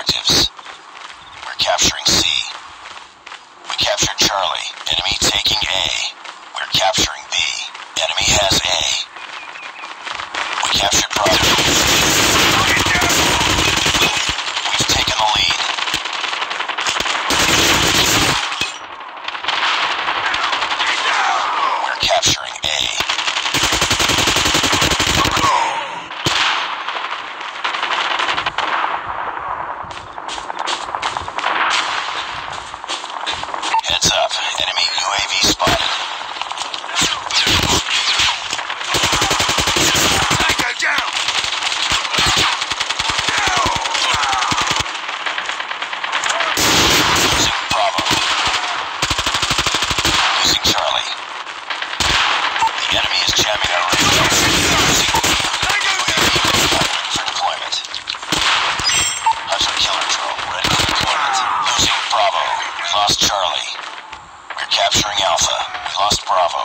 objectives. We're capturing C. We captured Charlie. Enemy taking A. We're capturing B. Enemy has A. We captured Bravo. Alpha. We lost Bravo.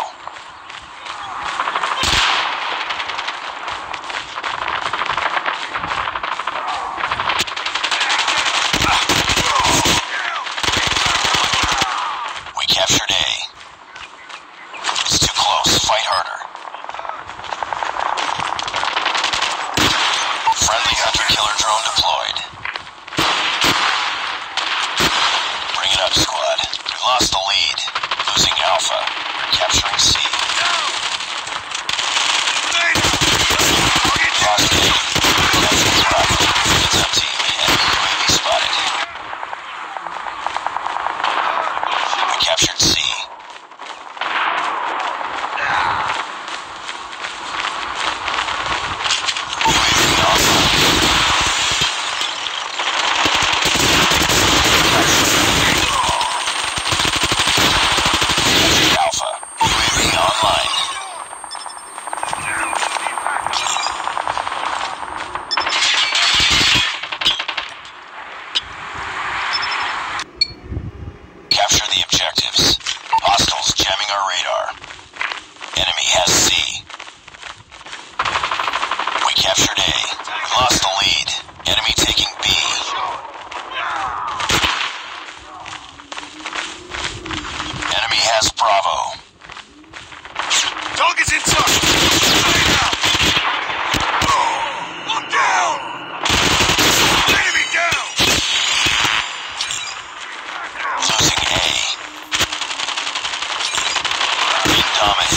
We captured A. It's too close. Fight harder. Friendly hunter killer drone deployed. Bring it up, squad. We lost the lead. Losing Alpha. We're capturing C. Lost A. Capturing Bravo. Heads up, team. Enemy UAV spotted. We captured C. UAV Alpha. Captured Alpha. UAV online. Capture the objectives. Hostiles jamming our radar. Enemy has C. We captured A. We lost the lead. Enemy taking B. Bravo. Target's inside! Stay down! I'm down! Enemy down! Losing A. Dominant.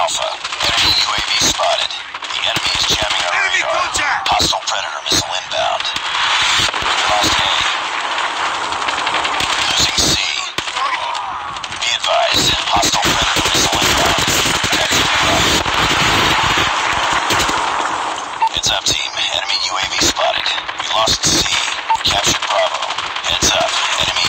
Alpha. Enemy UAV spotted. The enemy is jamming our enemy radar. Contact. Hostile Predator missile inbound. We lost A. Losing C. Be advised, hostile Predator missile inbound. Heads up, team. Enemy UAV spotted. We lost C. We captured Bravo. Heads up. Enemy